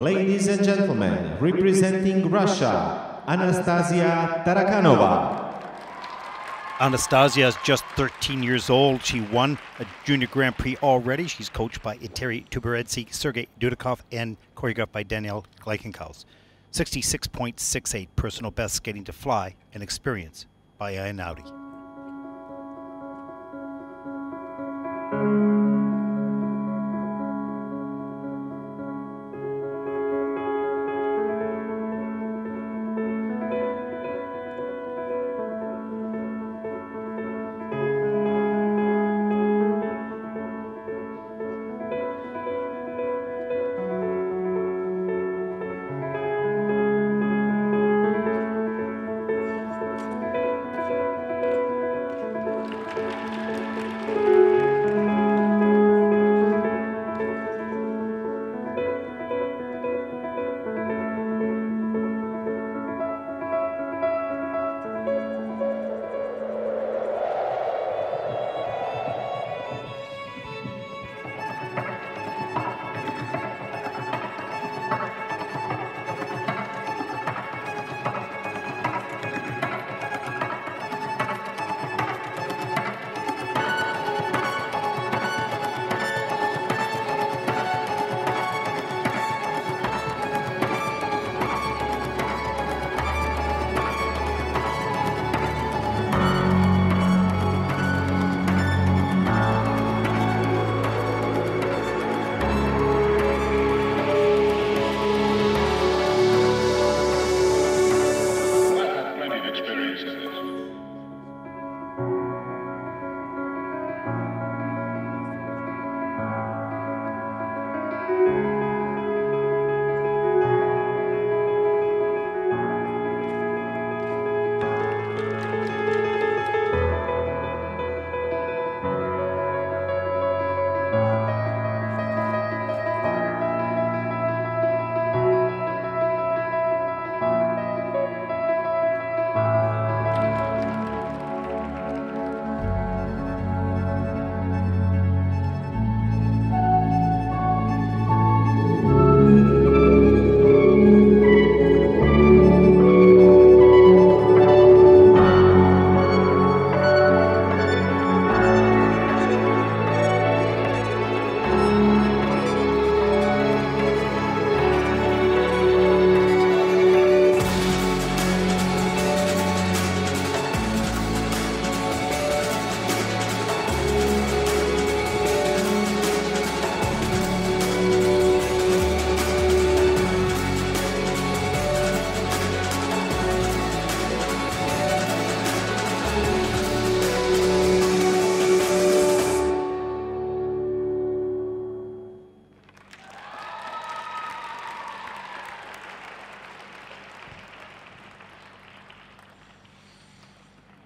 Ladies and gentlemen, representing Russia, Anastasia Tarakanova. Anastasia is just 13 years old. She won a junior Grand Prix already. She's coached by Eteri Tutberidze, Sergei Dudakov, and choreographed by Daniel Gleikhengauz. 66.68 personal best skating to fly and experience by Einaudi.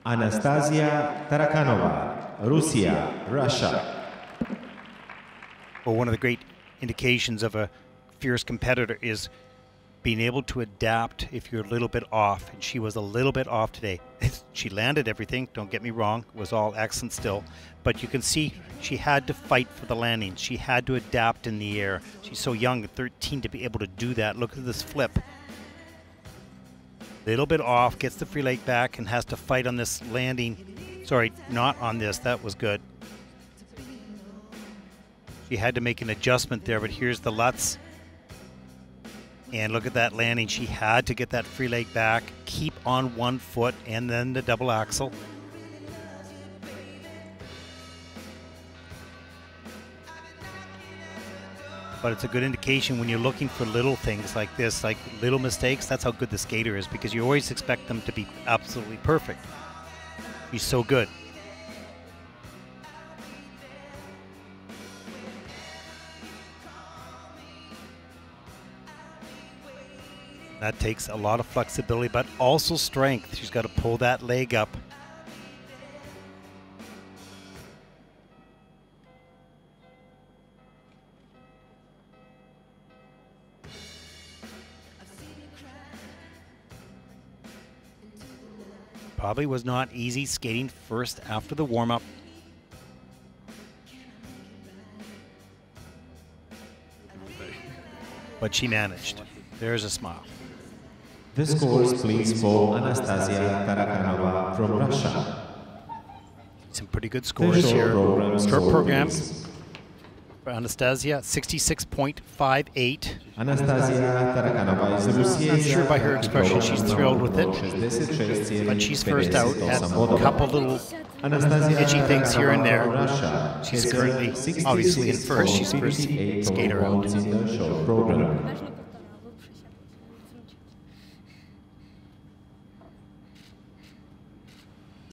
Anastasia Tarakanova, Russia, Russia. Well, one of the great indications of a fierce competitor is being able to adapt if you're a little bit off. And she was a little bit off today. she landed everything, don't get me wrong, it was all excellent still. But you can see she had to fight for the landing. She had to adapt in the air. She's so young, 13, to be able to do that. Look at this flip little bit off, gets the free leg back, and has to fight on this landing. Sorry, not on this. That was good. She had to make an adjustment there, but here's the Lutz. And look at that landing. She had to get that free leg back, keep on one foot, and then the double axel. But it's a good indication when you're looking for little things like this, like little mistakes. That's how good the skater is because you always expect them to be absolutely perfect. He's so good. That takes a lot of flexibility, but also strength. She's got to pull that leg up Probably was not easy skating first after the warm up. but she managed. There's a smile. The scores, please, for Anastasia Tarakanova from Russia. Some pretty good scores here. program Short program. For Anastasia, 66.58. Anastasia Tarakanova is Rusieza. I'm sure by her expression she's thrilled with it. But she's first out, had a couple little Anastasia edgy things here and there. She's currently, obviously, in first. She's first skater out.